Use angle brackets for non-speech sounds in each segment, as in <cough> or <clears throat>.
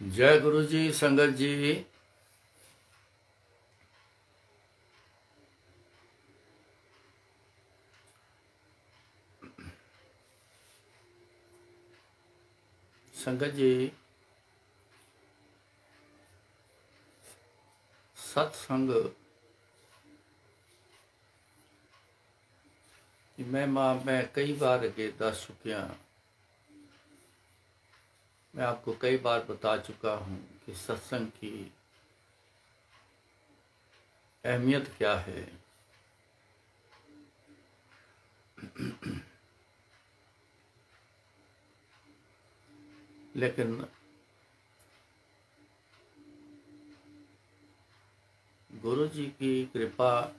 जय गुरु जी संगत जी। संगत जी, सत्संग। मैं, माँ, मैं कई बार अगे दस चुकिया मैं आपको कई बार बता चुका हूँ कि सत्संग की अहमियत क्या है। लेकिन गुरु जी की कृपा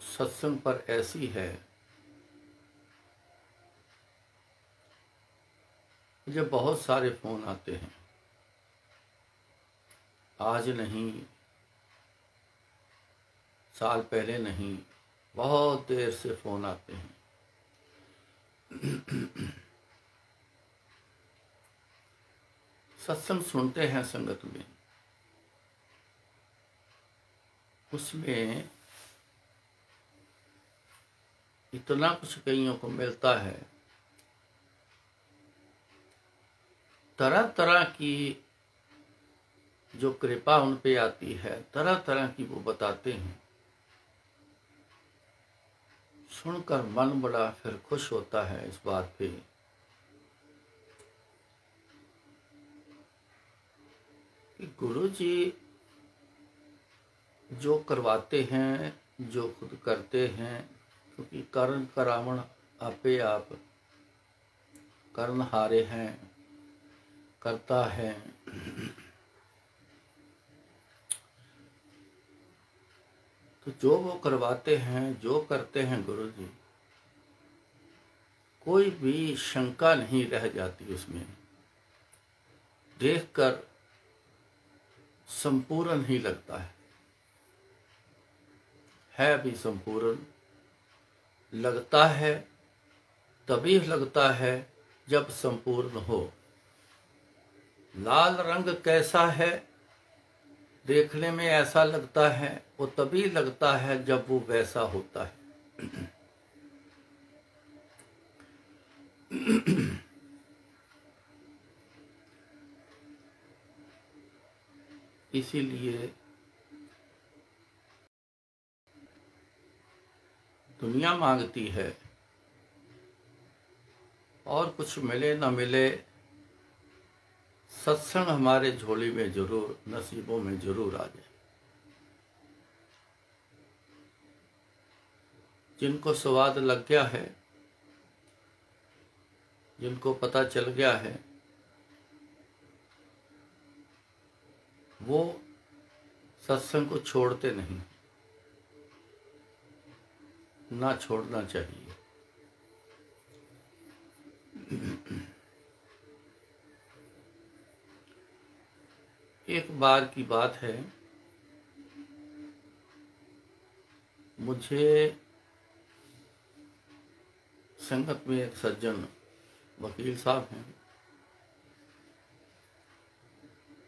सत्संग पर ऐसी है मुझे बहुत सारे फ़ोन आते हैं। आज नहीं, साल पहले नहीं, बहुत देर से फ़ोन आते हैं। सत्संग सुनते हैं संगत में। उसमें इतना कुछ कईयों को मिलता है। तरह तरह की जो कृपा उन पे आती है तरह तरह की वो बताते हैं। सुनकर मन बड़ा फिर खुश होता है इस बात पे। कि गुरु जी जो करवाते हैं, जो खुद करते हैं, क्योंकि कर्ण, करावण, आपे आप कर्ण हारे हैं। करता है। तो जो वो करवाते हैं, जो करते हैं गुरु जी कोई भी शंका नहीं रह जाती उसमें। देखकर संपूर्ण ही लगता है। है भी संपूर्ण। लगता है, तभी लगता है जब संपूर्ण हो। लाल रंग कैसा है, देखने में ऐसा लगता है, वो तभी लगता है जब वो वैसा होता है। इसीलिए दुनिया मांगती है, और कुछ मिले न मिले सत्संग हमारे झोली में ज़रूर, नसीबों में ज़रूर आ जाए। जिनको स्वाद लग गया है, जिनको पता चल गया है, वो सत्संग को छोड़ते नहीं। ना छोड़ना चाहिए। एक बार की बात है। मुझे संगत में एक सज्जन वकील साहब हैं।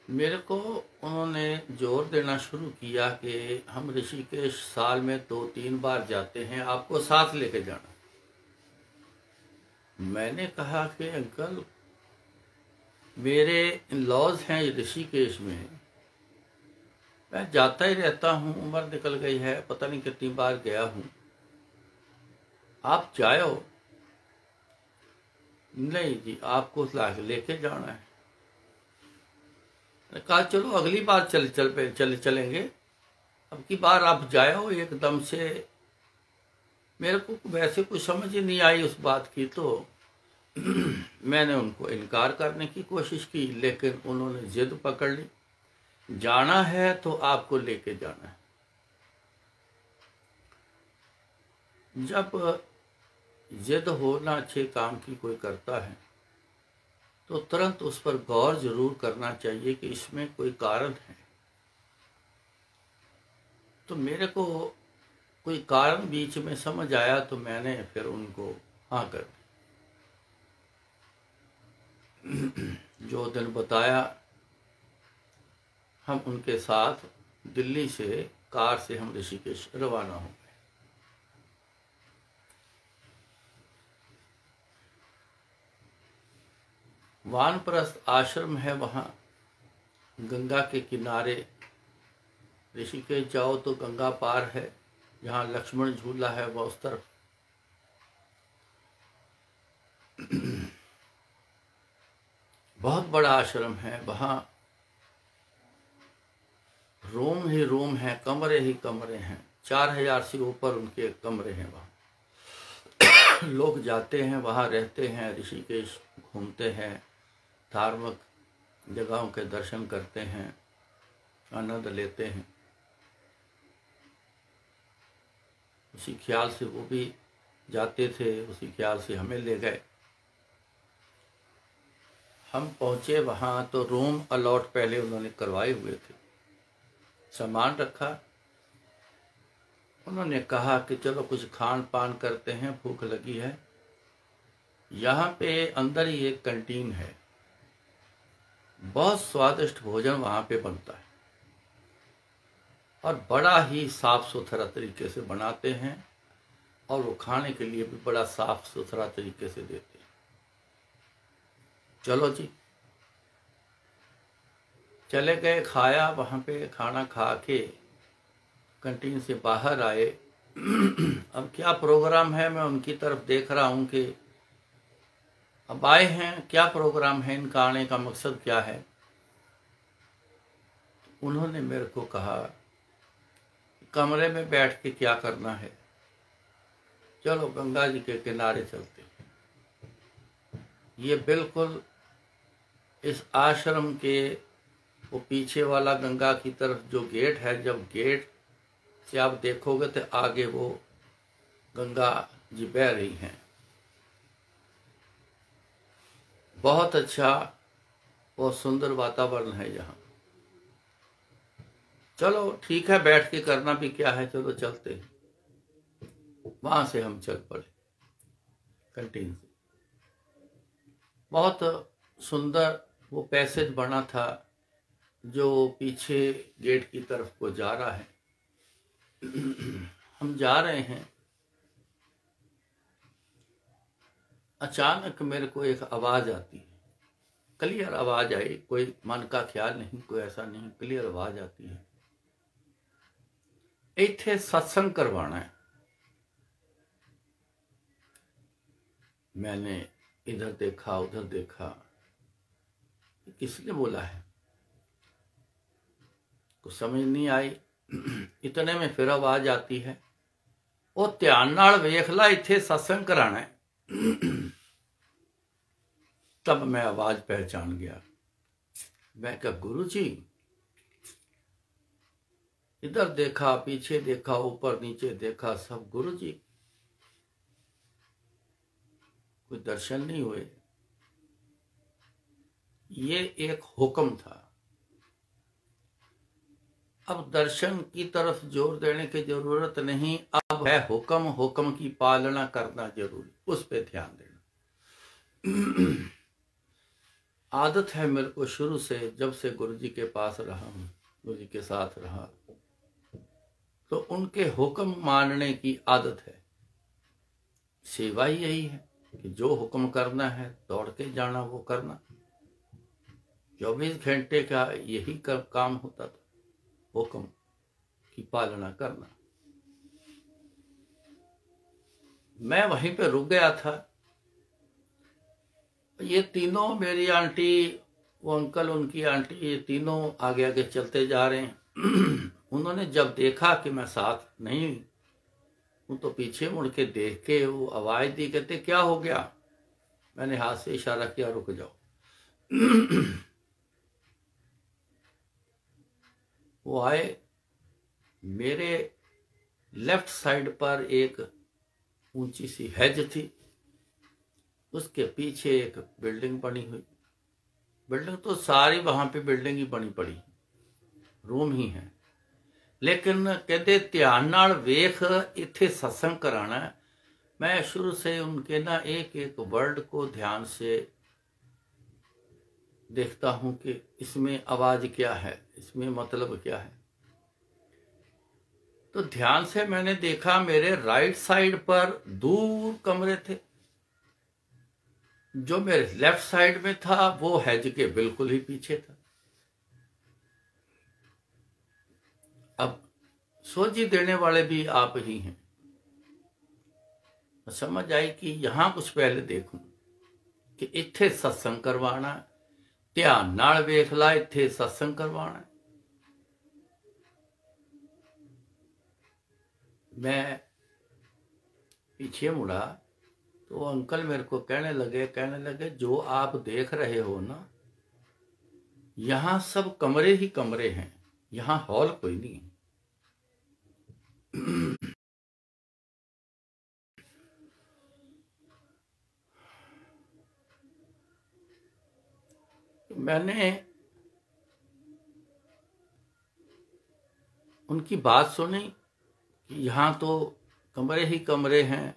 मेरे को उन्होंने ज़ोर देना शुरू किया कि हम ऋषिकेश साल में दो तीन बार जाते हैं, आपको साथ लेके जाना। मैंने कहा कि अंकल मेरे इन लॉज हैं ऋषिकेश में मैं जाता ही रहता हूँ, उम्र निकल गई है, पता नहीं कितनी बार गया हूँ। आप जाओ। नहीं जी, आपको लेके जाना है। कहा, चलो, अगली बार चल चल, पे, चले, चलेंगे। अब की बार आप जाओ, एकदम से। मेरे को वैसे कुछ समझ ही नहीं आई उस बात की तो <clears throat> मैंने उनको इनकार करने की कोशिश की, लेकिन उन्होंने जिद पकड़ ली। जाना है तो आपको लेके जाना है। जब जिद होना अच्छे काम की कोई करता है तो तुरंत उस पर गौर ज़रूर करना चाहिए कि इसमें कोई कारण है। तो मेरे को कोई कारण बीच में समझ आया तो मैंने फिर उनको हाँ कर दी जो दिन बताया, हम उनके साथ दिल्ली से कार से हम ऋषिकेश रवाना हो गए। वानप्रस्थ आश्रम है वहाँ। गंगा के किनारे। ऋषिकेश जाओ तो गंगा पार है। जहाँ लक्ष्मण झूला है वह उस तरफ़। बहुत बड़ा आश्रम है, वहाँ रूम ही रूम है, कमरे ही कमरे हैं, चार हज़ार से ऊपर उनके कमरे हैं वहाँ। <coughs> लोग जाते हैं, वहाँ रहते हैं, ऋषिकेश घूमते हैं, धार्मिक जगहों के दर्शन करते हैं, आनंद लेते हैं। उसी ख्याल से वो भी जाते थे, उसी ख्याल से हमें ले गए। हम पहुँचे वहाँ तो रूम अलॉट पहले उन्होंने करवाए हुए थे। सामान रखा। उन्होंने कहा कि चलो कुछ खान पान करते हैं, भूख लगी है। यहाँ पे अंदर ही एक कंटीन है। बहुत स्वादिष्ट भोजन वहाँ पे बनता है। और बड़ा ही साफ़ सुथरा तरीके से बनाते हैं और वो खाने के लिए भी बड़ा साफ़ सुथरा तरीके से देते हैं। चलो जी। चले गए, खाया, वहाँ पे खाना खा के कंटीन से बाहर आए। <clears throat> अब क्या प्रोग्राम है, मैं उनकी तरफ़ देख रहा हूँ कि अब आए हैं, क्या प्रोग्राम है, इनका आने का मकसद क्या है? उन्होंने मेरे को कहा, कमरे में बैठ के क्या करना है? चलो, गंगा जी के किनारे चलते ये बिल्कुल इस आश्रम के वो पीछे वाला गंगा की तरफ़ जो गेट है, जब गेट से आप देखोगे तो आगे वो गंगा जी बह रही हैं। बहुत अच्छा बहुत सुंदर वातावरण है यहाँ। चलो, ठीक है, बैठ के करना भी क्या है, चलो चलते हैं। वहाँ से हम चल पड़े। कंटीन से बहुत सुंदर वो पैसेज बना था जो पीछे गेट की तरफ़ को जा रहा है। हम जा रहे हैं। अचानक मेरे को एक आवाज़ आती। है क्लियर आवाज़ आई। कोई मन का ख्याल नहीं, कोई ऐसा नहीं। क्लियर आवाज़ आती है। इथे सत्संग करवाना है। मैंने इधर देखा, उधर देखा। किसने बोला है कुछ समझ नहीं आई इतने में फिर आवाज आती है ਉਹ ਧਿਆਨ ਨਾਲ ਵੇਖ ਲੈ ਇੱਥੇ सत्संग कराना है तब मैं आवाज पहचान गया मैं कहा गुरु जी इधर देखा पीछे देखा ऊपर नीचे देखा सब गुरु जी कोई दर्शन नहीं हुए ये एक हुक्म था। अब दर्शन की तरफ़ ज़ोर देने की ज़रूरत नहीं, अब है हुक्म हुक्म की पालना करना ज़रूरी, उस पर ध्यान देना। आदत है मेरे को शुरू से, जब से गुरु जी के पास रहा हूँ गुरु जी के साथ रहा। तो उनके हुक्म मानने की आदत है। सेवा यही है कि जो हुक्म करना है, दौड़ के जाना, वो करना। चौबीस घंटे का यही काम होता था, हुक्म की पालना करना। मैं वहीं पे रुक गया था। ये तीनों मेरी आंटी, वो अंकल, उनकी आंटी, ये तीनों आगे आगे चलते जा रहे हैं। <clears throat> उन्होंने जब देखा कि मैं साथ नहीं हूँ तो पीछे मुड़ के देख के वो आवाज़ दी, कहते, क्या हो गया? मैंने हाथ से इशारा किया, रुक जाओ। <clears throat> वो आए। मेरे लेफ़्ट साइड पर एक ऊँची सी हैज़ थी। उसके पीछे एक बिल्डिंग बनी हुई। बिल्डिंग तो सारी वहाँ पे बिल्डिंग ही बनी पड़ी। रूम ही है। लेकिन कहते ध्यान वेख इथे सत्संग कराना मैं शुरू से उनके ना एक एक वर्ड को ध्यान से देखता हूँ कि इसमें आवाज़ क्या है, इसमें मतलब क्या है। तो ध्यान से मैंने देखा, मेरे राइट साइड पर दूर कमरे थे। जो मेरे लेफ़्ट साइड में था, वो हैज़ के बिल्कुल ही पीछे था। अब सोची देने वाले भी आप ही हैं। समझ आई कि यहाँ कुछ पहले देखूँ कि इतने सत्संग करवाना ध्यान वेख ला इथे सत्संग करवाना मैं पीछे मुड़ा तो अंकल मेरे को कहने लगे कहने लगे जो आप देख रहे हो ना यहाँ सब कमरे ही कमरे हैं यहाँ हॉल कोई नहीं मैंने उनकी बात सुनी कि यहाँ तो कमरे ही कमरे हैं,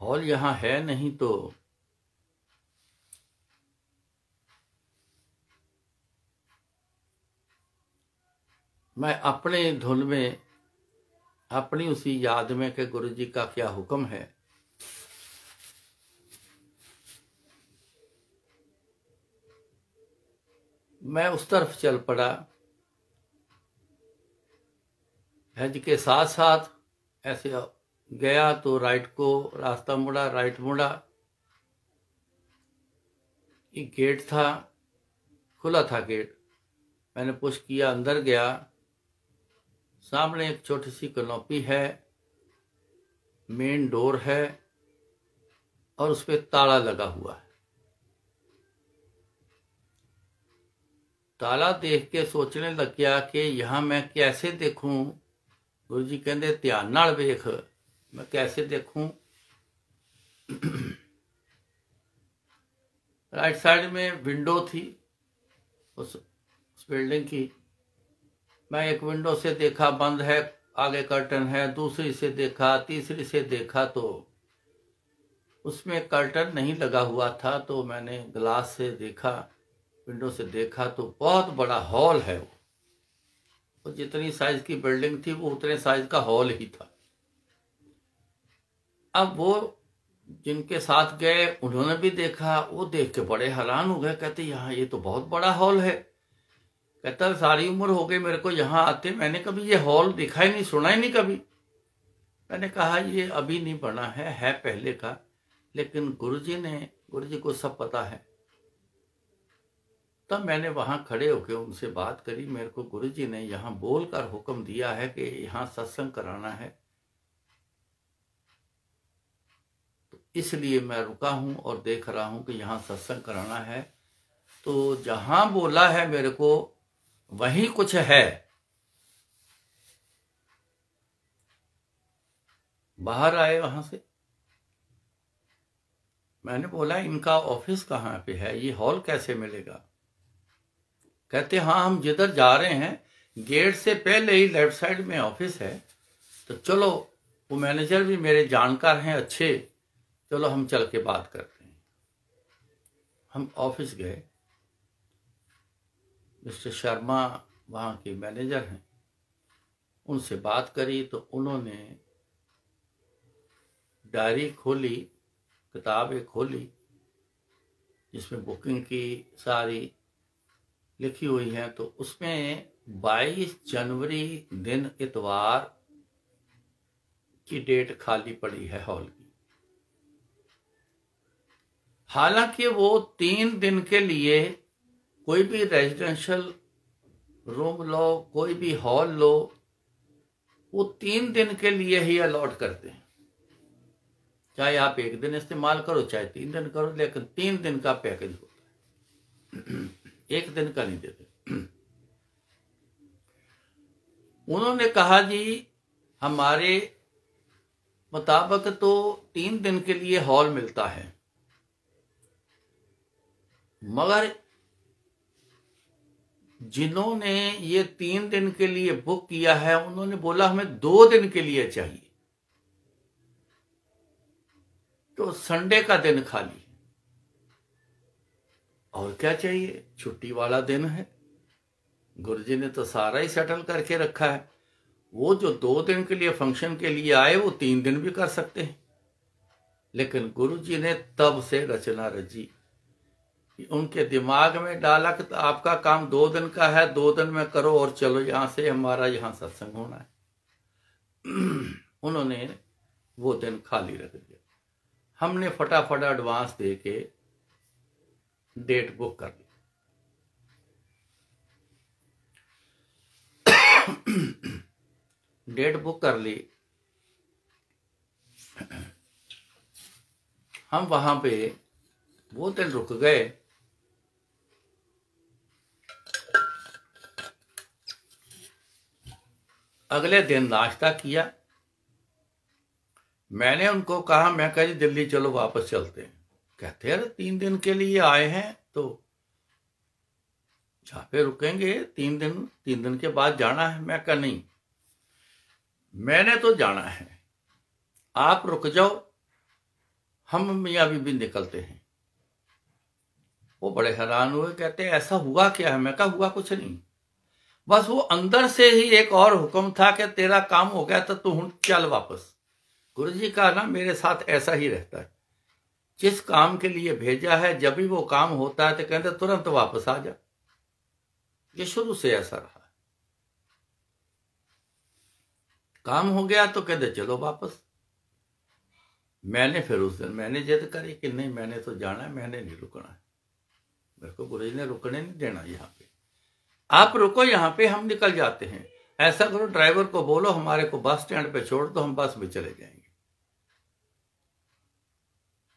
हॉल यहाँ है नहीं तो। मैं अपने धुन में, अपनी उसी याद में कि गुरु जी का क्या हुक्म है? मैं उस तरफ़ चल पड़ा। हज के साथ साथ ऐसे गया तो राइट को रास्ता मुड़ा, राइट मुड़ा। एक गेट था, खुला था गेट। मैंने पुश किया, अंदर गया। सामने एक छोटी सी कनोपी है, मेन डोर है और उस पर ताला लगा हुआ है। ताला देख के सोचने लग गया कि यहाँ मैं कैसे देखूँ? गुरु जी ध्यान नाल वेख मैं कैसे देखूँ? <clears throat> राइट साइड में विंडो थी उस, उस बिल्डिंग की। मैं एक विंडो से देखा बंद है आगे कर्टन है दूसरी से देखा तीसरी से देखा तो उसमें कर्टन नहीं लगा हुआ था तो मैंने ग्लास से देखा। विंडो से देखा तो बहुत बड़ा हॉल है वो। तो जितनी साइज़ की बिल्डिंग थी, वो उतने साइज़ का हॉल ही था। अब वो जिनके साथ गए, उन्होंने भी देखा, वो देख के बड़े हैरान हो गए। कहते, यहाँ ये तो बहुत बड़ा हॉल है। कहता, सारी उम्र हो गई मेरे को यहाँ आते। मैंने कभी ये हॉल देखा ही नहीं, सुना ही नहीं कभी। मैंने कहा, ये अभी नहीं बना है है पहले का। लेकिन गुरुजी ने, गुरुजी को सब पता है तब मैंने वहाँ खड़े होकर उनसे बात करी। मेरे को गुरु जी ने यहाँ बोलकर हुक्म दिया है कि यहाँ सत्संग कराना है। तो इसलिए मैं रुका हूँ और देख रहा हूँ कि यहाँ सत्संग कराना है। तो जहाँ बोला है मेरे को, वही कुछ है। बाहर आए वहाँ से। मैंने बोला, इनका ऑफ़िस कहाँ पे है? ये हॉल कैसे मिलेगा? कहते हाँ हम जिधर जा रहे हैं, गेट से पहले ही लेफ़्ट साइड में ऑफ़िस है तो चलो, वो मैनेजर भी मेरे जानकार हैं, अच्छे, चलो हम चल के बात करते हैं। हम ऑफ़िस गए। मिस्टर शर्मा वहाँ के मैनेजर हैं। उनसे बात करी तो उन्होंने डायरी खोली, किताबें खोली, जिसमें बुकिंग की सारी लिखी हुई है तो उसमें 22 जनवरी दिन इतवार की डेट खाली पड़ी है हॉल की। हालाँकि वो तीन दिन के लिए कोई भी रेजिडेंशियल रूम लो, कोई भी हॉल लो, वो तीन दिन के लिए ही अलॉट करते हैं। चाहे आप एक दिन इस्तेमाल करो, चाहे तीन दिन करो, लेकिन तीन दिन का पैकेज होता है। एक दिन का नहीं देते। उन्होंने कहा, जी, हमारे मुताबिक तो तीन दिन के लिए हॉल मिलता है, मगर जिन्होंने ये तीन दिन के लिए बुक किया है, उन्होंने बोला, हमें दो दिन के लिए चाहिए। तो संडे का दिन खाली। और क्या चाहिए? छुट्टी वाला दिन है। गुरु जी ने तो सारा ही सेटल करके रखा है। वो जो दो दिन के लिए फ़ंक्शन के लिए आए, वो तीन दिन भी कर सकते हैं। लेकिन गुरु जी ने तब से रचना रची। उनके दिमाग में डाला कि तो आपका काम दो दिन का है, दो दिन में करो और चलो यहाँ से हमारा यहाँ सत्संग होना है। <clears throat> उन्होंने वो दिन खाली रख दिया। हमने फटाफट एडवांस दे के डेट बुक कर ली डेट बुक कर ली। हम वहाँ पे वो दिन रुक गए। अगले दिन नाश्ता किया। मैंने उनको कहा, मैं कह दिल्ली चलो, वापस चलते हैं। कहते अरे तीन दिन के लिए आए हैं तो जहाँ पे रुकेंगे, तीन दिन तीन दिन के बाद जाना है। मैं कह, नहीं, मैंने तो जाना है। आप रुक जाओ, हम मियाँ भी निकलते हैं। वो बड़े हैरान हुए, कहते हैं, ऐसा हुआ क्या है? मैं कहा, हुआ कुछ नहीं। बस वो अंदर से ही एक और हुक्म था कि तेरा काम हो गया तो तू हूँ चल वापस। गुरु जी का ना, मेरे साथ ऐसा ही रहता है। जिस काम के लिए भेजा है, जब भी वो काम होता है तो कहते तुरंत वापस आ जा। ये शुरू से ऐसा रहा काम हो गया तो कहते, चलो वापस। मैंने फिर उस दिन, मैंने जिद करी कि नहीं, मैंने तो जाना है, मैंने नहीं रुकना है। मेरे को गुरु जी ने रुकने नहीं देना यहाँ पे। आप रुको यहाँ पे, हम निकल जाते हैं। ऐसा करो, ड्राइवर को बोलो, हमारे को बस स्टैंड पे छोड़ दो तो हम बस में चले जाएँगे।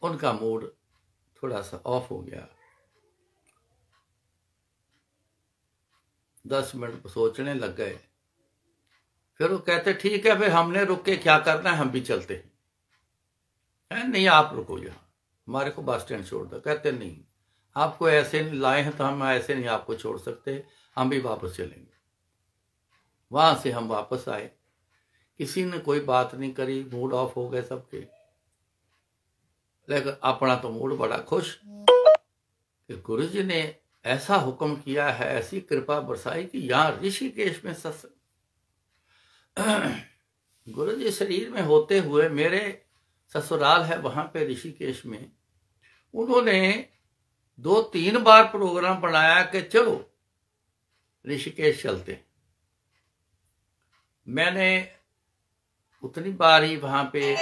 उनका मूड थोड़ा सा ऑफ़ हो गया। दस मिनट सोचने लग गए। फिर वो कहते, ठीक है भाई, हमने रुक के क्या करना है? हम भी चलते हैं। है? नहीं, आप रुको यहाँ। हमारे को बस स्टैंड छोड़ दो। कहते, नहीं, आपको ऐसे नहीं लाए हैं तो हम ऐसे नहीं आपको छोड़ सकते। हम भी वापस चलेंगे। वहाँ से हम वापस आए। किसी ने कोई बात नहीं करी मूड ऑफ़ हो गए सबके। लेकिन अपना तो मूड बड़ा खुश कि गुरु जी ने ऐसा हुक्म किया है, ऐसी कृपा बरसाई कि यहाँ ऋषिकेश में सत्संग <clears throat> गुरु जी शरीर में होते हुए मेरे ससुराल है वहाँ पे ऋषिकेश में। उन्होंने दो तीन बार प्रोग्राम बनाया कि चलो ऋषिकेश चलते। मैंने उतनी बार ही वहाँ पे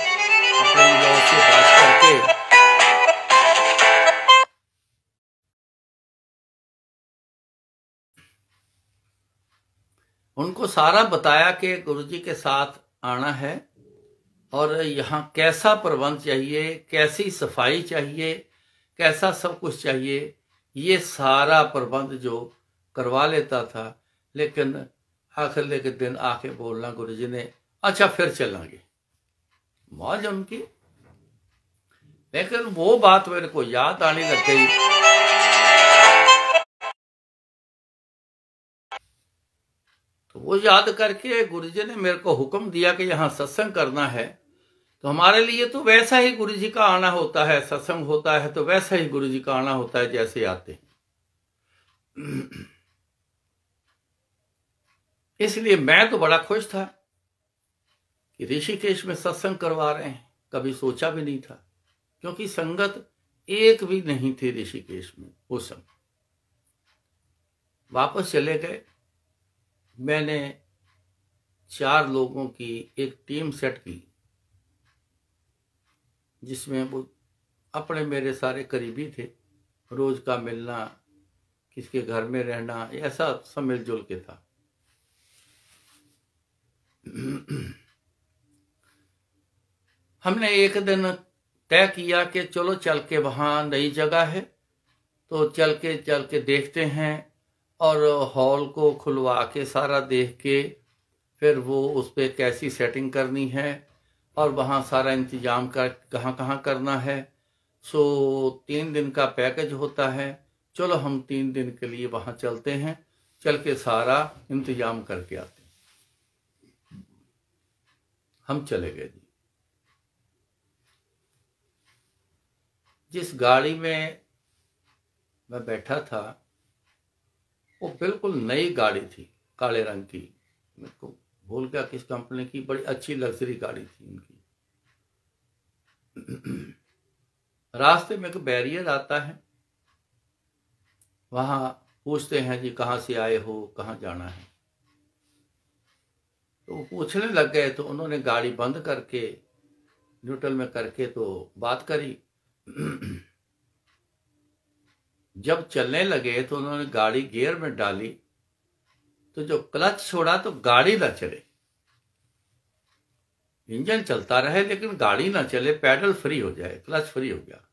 उनको सारा बताया कि गुरु जी के साथ आना है और यहाँ कैसा प्रबंध चाहिए, कैसी सफ़ाई चाहिए, कैसा सब कुछ चाहिए, ये सारा प्रबंध जो करवा लेता था। लेकिन आखिर के दिन आके बोलना गुरु जी ने अच्छा फिर चलेंगे मौज उनकी लेकिन वो बात मेरे को याद आने लग गई। तो वो याद करके गुरुजी ने मेरे को हुक्म दिया कि यहाँ सत्संग करना है। तो हमारे लिए तो वैसा ही गुरु जी का आना होता है, सत्संग होता है तो वैसा ही गुरु जी का आना होता है जैसे आते हैं। इसलिए मैं तो बड़ा खुश था। ऋषिकेश में सत्संग करवा रहे हैं। कभी सोचा भी नहीं था, क्योंकि संगत एक भी नहीं थी ऋषिकेश में उस समय। वापस चले गए। मैंने चार लोगों की एक टीम सेट की, जिसमें वो अपने मेरे सारे करीबी थे। रोज का मिलना, किसके घर में रहना, ऐसा सब मिलजुल के था। <clears throat> हमने एक दिन तय किया कि चलो चल के वहाँ नई जगह है तो चल के चल के देखते हैं और हॉल को खुलवा के सारा देख के फिर वो उस पर कैसी सेटिंग करनी है और वहाँ सारा इंतज़ाम कर, कहाँ कहाँ करना है। सो तीन दिन का पैकेज होता है। चलो हम तीन दिन के लिए वहाँ चलते हैं, चल के सारा इंतज़ाम करके आते हैं। हम चले गए जी। जिस गाड़ी में मैं बैठा था, वो बिल्कुल नई गाड़ी थी, काले रंग की। मेरे को भूल गया किस कंपनी की, बड़ी अच्छी लग्जरी गाड़ी थी उनकी। रास्ते में एक बैरियर आता है, वहाँ पूछते हैं जी कहाँ से आए हो, कहाँ जाना है। तो पूछने लग गए तो उन्होंने गाड़ी बंद करके, न्यूट्रल में करके तो बात करी। <clears throat> जब चलने लगे तो उन्होंने गाड़ी गियर में डाली तो जो क्लच छोड़ा तो गाड़ी ना चले। इंजन चलता रहे लेकिन गाड़ी ना चले, पैडल फ्री हो जाए, क्लच फ्री हो गया।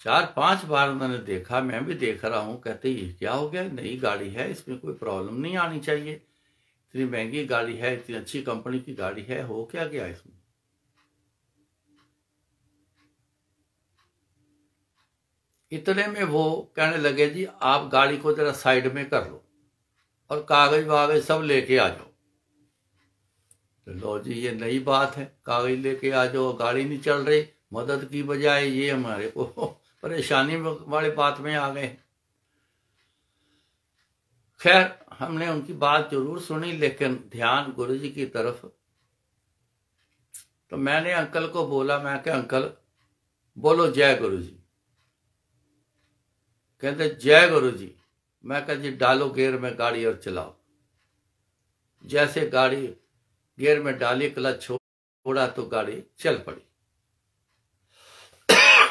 चार पाँच बार उन्होंने देखा, मैं भी देख रहा हूँ, कहते ये क्या हो गया, नई गाड़ी है, इसमें कोई प्रॉब्लम नहीं आनी चाहिए। इतनी महँगी गाड़ी है, इतनी अच्छी कंपनी की गाड़ी है, हो क्या गया इसमें? इतने में वो कहने लगे, जी, आप गाड़ी को जरा साइड में कर लो और कागज़ वागज सब लेके आ जाओ। तो लो जी, ये नई बात है, कागज़ लेके आ जाओ, गाड़ी नहीं चल रही, मदद की बजाय ये हमारे को <laughs> परेशानी वाले बात में आ गए। खैर, हमने उनकी बात ज़रूर सुनी, लेकिन ध्यान गुरु जी की तरफ़। तो मैंने अंकल को बोला, मैं क्या अंकल, बोलो, जय गुरु जी। कहते, जय गुरु जी मैं कह, जी, डालो गेयर में गाड़ी और चलाओ। जैसे गाड़ी गेयर में डाली क्लच छोड़ा तो गाड़ी चल पड़ी।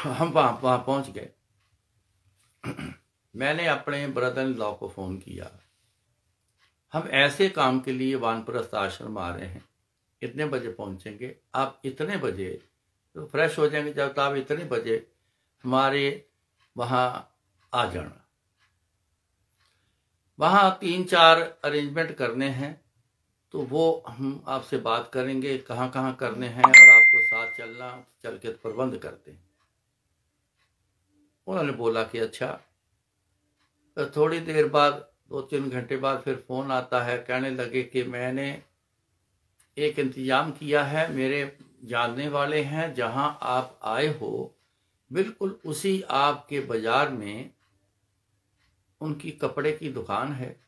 हम वहाँ वहाँ पहुँच गए। मैंने अपने ब्रदर लॉ को फ़ोन किया। हम ऐसे काम के लिए वानप्रस्थ आश्रम आ रहे हैं। इतने बजे पहुँचेंगे। आप इतने बजे तो फ्रेश हो जाएँगे। जब आप इतने बजे हमारे वहाँ आ जाना वहाँ तीन चार अरेंजमेंट करने हैं तो वो हम आपसे बात करेंगे कहाँ कहाँ करने हैं और आपको साथ चलना चल के प्रबंध करते हैं। उन्होंने बोला कि अच्छा तो थोड़ी देर बाद दो तीन घंटे बाद फिर फ़ोन आता है, कहने लगे कि मैंने एक इंतज़ाम किया है, मेरे जानने वाले हैं, जहाँ आप आए हो, बिल्कुल उसी आपके बाज़ार में उनकी कपड़े की दुकान है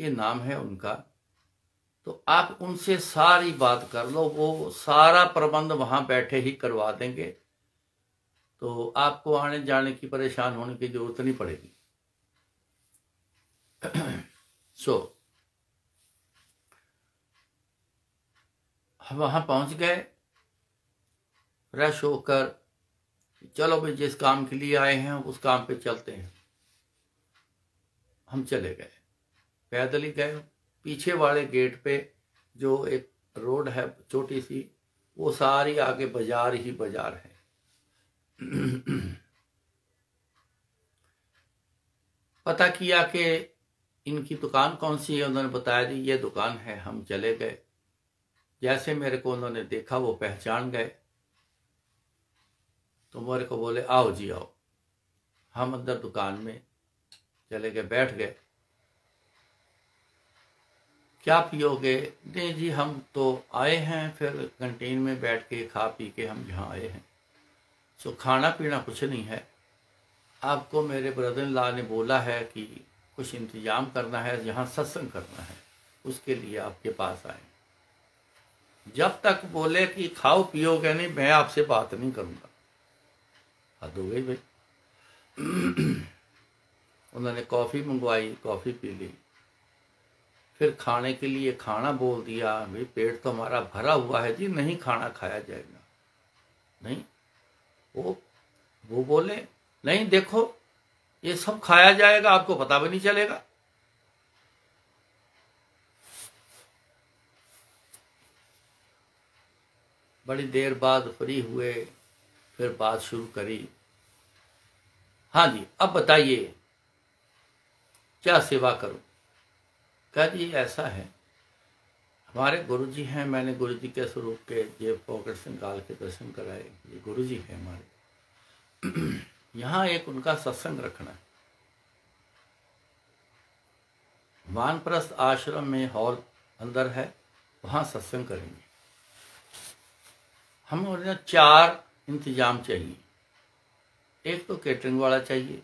ये नाम है उनका। तो आप उनसे सारी बात कर लो वो सारा प्रबंध वहाँ बैठे ही करवा देंगे। तो आपको आने जाने की परेशान होने की ज़रूरत नहीं पड़ेगी। सो <clears throat> so, वहाँ पहुँच गए फ्रेश होकर चलो भाई जिस काम के लिए आए हैं उस काम पे चलते हैं। हम चले गए। पैदल ही गए। पीछे वाले गेट पे जो एक रोड है, छोटी सी, वो सारी आगे बाज़ार ही बाज़ार है। पता किया कि इनकी दुकान कौन सी है, उन्होंने बताया जी, ये दुकान है, हम चले गए। जैसे मेरे को उन्होंने देखा, वो पहचान गए। तो मेरे को बोले, आओ जी, आओ। हम अंदर दुकान में चले गए, बैठ गए। क्या पियोगे? नहीं जी, हम तो आए हैं, फिर कंटीन में बैठ के खा पी के हम यहाँ आए हैं। सो खाना पीना कुछ नहीं है। आपको मेरे ब्रदर ला ने बोला है कि कुछ इंतज़ाम करना है जहाँ सत्संग करना है। उसके लिए आपके पास आए। जब तक बोले कि खाओ, पियोगे नहीं, मैं आपसे बात नहीं करूँगा। हद हो गई भाई। उन्होंने कॉफ़ी मंगवाई, कॉफ़ी पी ली। फिर खाने के लिए खाना बोल दिया भाई पेट तो हमारा भरा हुआ है जी, नहीं खाना खाया जाएगा। नहीं? वो वो बोले, नहीं, देखो, ये सब खाया जाएगा, आपको पता भी नहीं चलेगा। बड़ी देर बाद फ्री हुए, फिर बात शुरू करी। हाँ जी, अब बताइए क्या सेवा करूँ? कह जी, ऐसा है। हमारे गुरु जी हैं, मैंने गुरु जी के स्वरूप के ये पॉकेट से निकाल के दर्शन कराए। ये गुरु जी हैं हमारे। <clears throat> यहाँ एक उनका सत्संग रखना है। वानप्रस्थ आश्रम में हॉल अंदर है, वहाँ सत्संग करेंगे। हम चार इंतज़ाम चाहिए। एक तो केटरिंग वाला चाहिए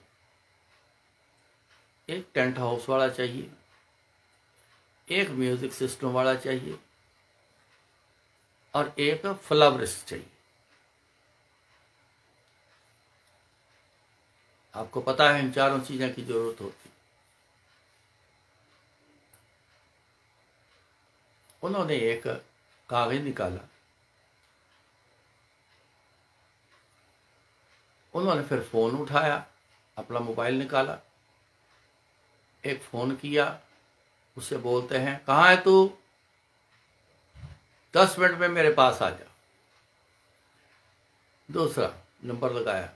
एक टेंट हाउस वाला चाहिए, एक म्यूज़िक सिस्टम वाला चाहिए, और एक फ्लावरिस्ट चाहिए। आपको पता है इन चारों चीज़ों की ज़रूरत होती उन्होंने एक कागज़ निकाला। उन्होंने फिर फ़ोन उठाया, अपना मोबाइल निकाला। एक फ़ोन किया उससे बोलते हैं, कहाँ है तू? दस मिनट में मेरे पास आ जा। दूसरा नंबर लगाया,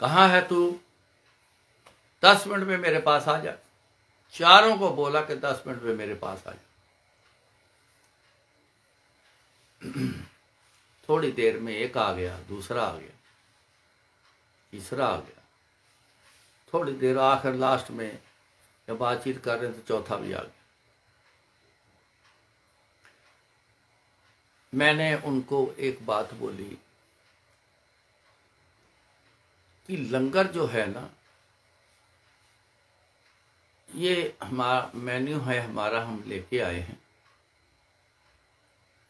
कहाँ है तू? दस मिनट में मेरे पास आ जा। चारों को बोला कि दस मिनट में मेरे पास आ जा। <clears throat> थोड़ी देर में एक आ गया, दूसरा आ गया, तीसरा आ गया। थोड़ी देर आखिर लास्ट में जब बातचीत कर रहे थे तो चौथा भी आ गया। मैंने उनको एक बात बोली कि लंगर जो है ना, ये हमारा मेन्यू है, हमारा हम लेके आए हैं।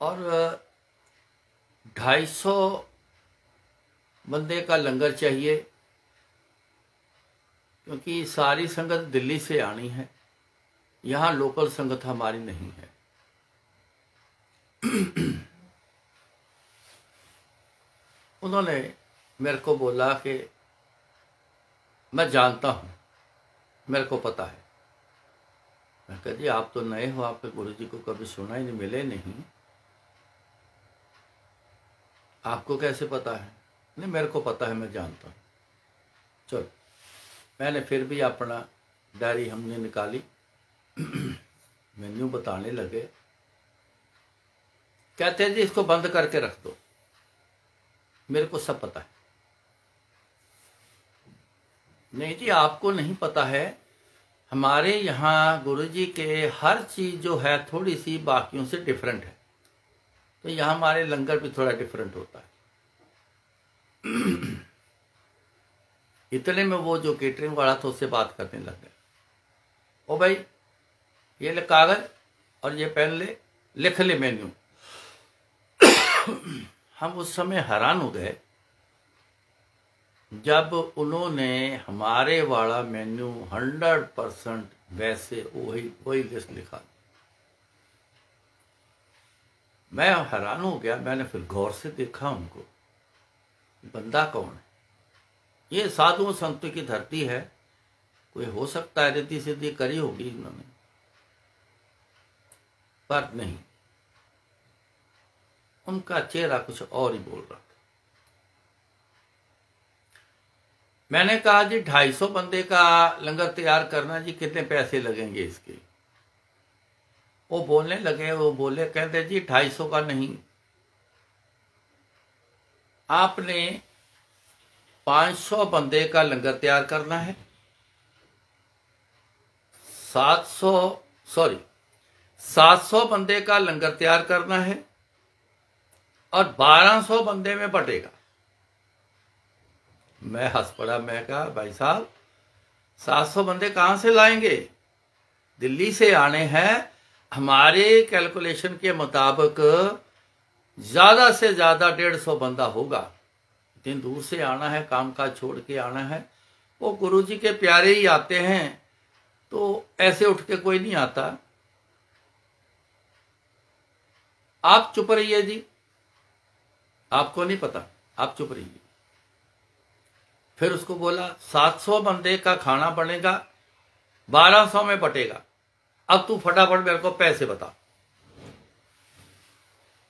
और, ढाई सौ बंदे का लंगर चाहिए क्योंकि सारी संगत दिल्ली से आनी है। यहाँ लोकल संगत हमारी नहीं है। <clears throat> उन्होंने मेरे को बोला कि मैं जानता हूँ, मेरे को पता है। मैं कह, जी, आप तो नए हो, आपके गुरु जी को कभी सुना ही नहीं, मिले नहीं। आपको कैसे पता है? नहीं, मेरे को पता है, मैं जानता हूँ। चलो मैंने फिर भी अपना डायरी हमने निकाली। <clears throat> मेन्यू बताने लगे। कहते हैं जी, इसको बंद करके रख दो। मेरे को सब पता है। नहीं जी, आपको नहीं पता है, हमारे यहाँ गुरु जी के हर चीज़ जो है थोड़ी सी बाकियों से डिफरेंट है। तो यहाँ हमारे लंगर भी थोड़ा डिफरेंट होता है। <clears throat> इतने में वो जो केटरिंग वाला था उससे बात करने लग गए। ओ भाई, ये ले कागज़ और ये पेन ले, लिख ले मेन्यू हम उस समय हैरान हो गए जब उन्होंने हमारे वाला मेन्यू हंड्रेड परसेंट वैसे वही वही लिस्ट लिखा। मैं हैरान हो गया, मैंने फिर गौर से देखा उनको, बंदा कौन है? ये साधु संत की धरती है। कोई हो सकता है रिद्धि सिद्धि करी होगी इन्होंने पर नहीं। उनका चेहरा कुछ और ही बोल रहा था। मैंने कहा, जी, ढाई सौ बंदे का लंगर तैयार करना जी, कितने पैसे लगेंगे इसके? वो बोलने लगे, वो बोले, कहते जी, ढाई सौ का नहीं। आपने पाँच सौ बंदे का लंगर तैयार करना है। सात सौ सॉरी सात सौ बंदे का लंगर तैयार करना है और बारह सौ बंदे में बटेगा। मैं हंस पड़ा, मैं कहा, भाई साहब, सात सौ बंदे कहाँ से लाएँगे? दिल्ली से आने हैं। हमारे कैलकुलेशन के मुताबिक ज़्यादा से ज़्यादा डेढ़ सौ बंदा होगा। दिन दूर से आना है, काम काज छोड़ के आना है, वो गुरु जी के प्यारे ही आते हैं तो ऐसे उठ के कोई नहीं आता। आप चुप रहिए जी। आपको नहीं पता, आप चुप रहिए। फिर उसको बोला 700 बंदे का खाना बनेगा 1200 में बटेगा। अब तू फटाफट मेरे को पैसे बता।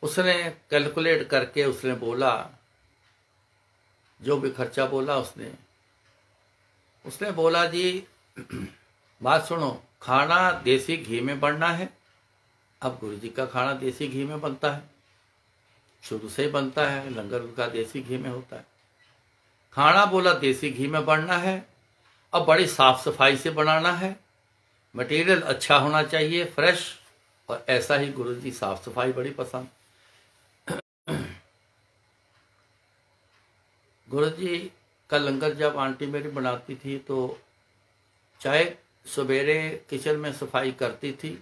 उसने कैलकुलेट करके उसने बोला जो भी खर्चा बोला उसने। उसने बोला, जी, बात सुनो, खाना देसी घी में बनना है। अब गुरु जी का खाना देसी घी में बनता है। शुरू से ही बनता है, लंगर का देसी घी में होता है। खाना बोला, देसी घी में बनना है। अब बड़ी साफ़ सफ़ाई से बनाना है। मटेरियल अच्छा होना चाहिए, फ्रेश, और ऐसा ही गुरु जी साफ़ सफ़ाई बड़ी पसंद। गुरु जी का लंगर जब आंटी मेरी बनाती थी तो चाहे सवेरे किचन में सफ़ाई करती थी,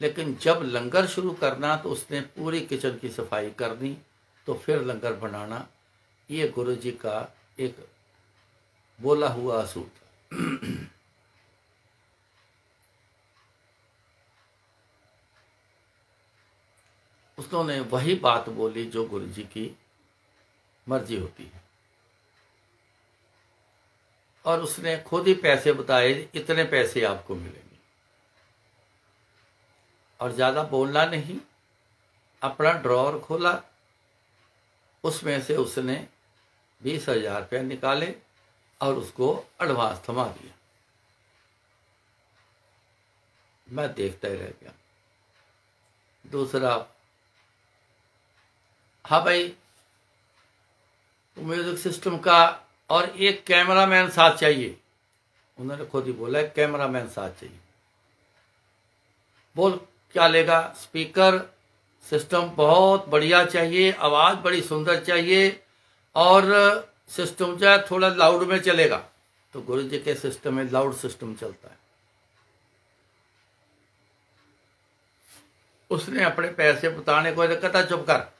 लेकिन जब लंगर शुरू करना तो उसने पूरी किचन की सफ़ाई करनी तो फिर लंगर बनाना। ये गुरु जी का एक बोला हुआ असूल था। <clears throat> उसने वही बात बोली जो गुरु जी की मर्ज़ी होती है। और उसने खुद ही पैसे बताए, इतने पैसे आपको मिलेंगे। और ज़्यादा बोलना नहीं, अपना ड्रॉर खोला, उसमें से उसने बीस हज़ार रुपया निकाले और उसको एडवांस थमा दिया। मैं देखता ही रह गया। दूसरा हाँ भाई म्यूज़िक सिस्टम का और एक कैमरामैन साथ चाहिए। उन्होंने खुद ही बोला कैमरामैन साथ चाहिए। बोल, क्या लेगा? स्पीकर, सिस्टम बहुत बढ़िया चाहिए, आवाज़ बड़ी सुंदर चाहिए और सिस्टम जो है थोड़ा लाउड में चलेगा। तो गुरु जी के सिस्टम में लाउड सिस्टम चलता है। उसने अपने पैसे बताने को कहता चुप कर,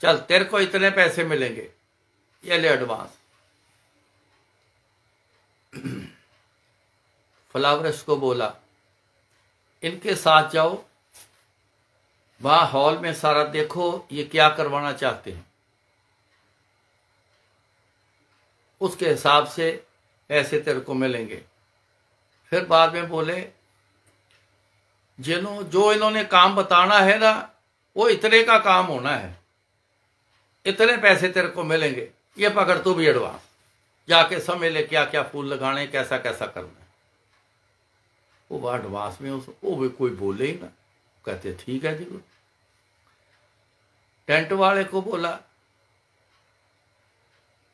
चल, तेरे को इतने पैसे मिलेंगे। ये ले एडवांस। <clears throat> फ्लावरस को बोला, इनके साथ जाओ। वहाँ हॉल में सारा देखो, ये क्या करवाना चाहते हैं। उसके हिसाब से पैसे तेरे को मिलेंगे। फिर बाद में बोले, जिन्हों, जो इन्होंने काम बताना है ना, वो इतने का काम होना है। इतने पैसे तेरे को मिलेंगे। ये पकड़ तू भी एडवांस जाके समय ले क्या क्या फूल लगाने, कैसा कैसा करना। है वो एडवांस में उस, वो भी कोई बोले ही ना। कहते, ठीक है जी। टेंट वाले को बोला,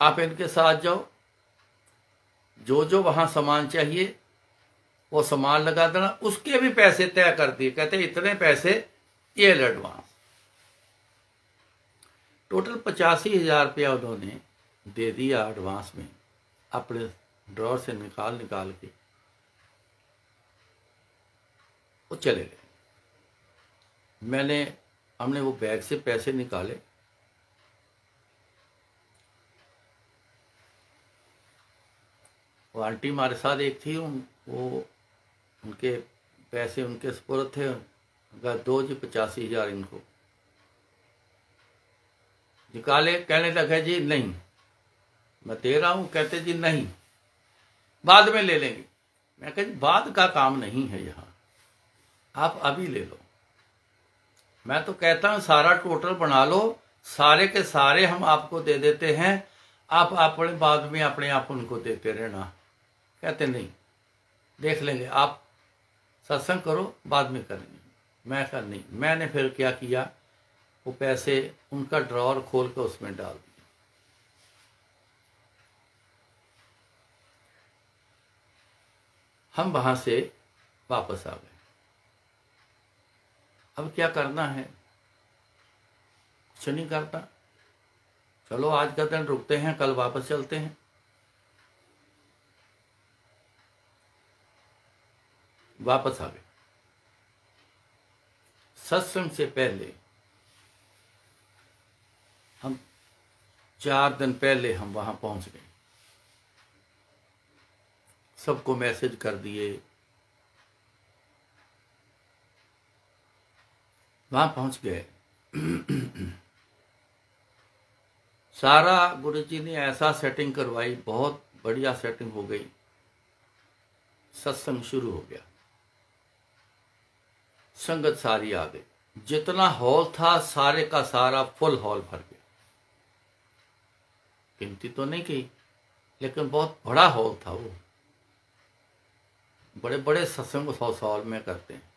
आप इनके साथ जाओ। जो जो वहाँ सामान चाहिए, वो सामान लगा देना। उसके भी पैसे तय कर दिए। कहते, इतने पैसे, ये एडवांस। टोटल पचासी हज़ार रुपया उन्होंने दे दिया एडवांस में। अपने ड्रॉर से निकाल निकाल के वो चले गए। मैंने, हमने वो बैग से पैसे निकाले। वो आंटी हमारे साथ एक थी, उन, वो उनके पैसे उनके स्पुर थे, उनका दो जी पचासी हज़ार इनको। निकाले, कहने लगे, जी, नहीं। मैं दे रहा हूँ, कहते जी नहीं। बाद में ले लेंगे। मैं कह, बाद का काम नहीं है यहाँ। आप अभी ले लो। मैं तो कहता हूँ, सारा टोटल बना लो। सारे के सारे हम आपको दे देते हैं। आप अपने बाद में अपने आप उनको देते रहना। कहते नहीं। देख लेंगे। आप सत्संग करो, बाद में करेंगे मैं कहा, नहीं। मैंने फिर क्या किया? वो पैसे उनका ड्रॉर खोल कर उसमें डाल दिया। हम वहाँ से वापस आ गए। अब क्या करना है? कुछ नहीं करता। चलो, आज का दिन रुकते हैं, कल वापस चलते हैं। वापस आ गए। सत्संग से पहले, हम चार दिन पहले हम वहाँ पहुँच गए। सबको मैसेज कर दिए। वहाँ पहुँच गए। सारा गुरु जी ने ऐसा सेटिंग करवाई, बहुत बढ़िया सेटिंग हो गई। सत्संग शुरू हो गया। संगत सारी आ गई। जितना हॉल था, सारे का सारा फुल हॉल भर गया। गिनती तो नहीं की, लेकिन बहुत बड़ा हॉल था वो। बड़े बड़े सत्संग सौ साल में करते हैं।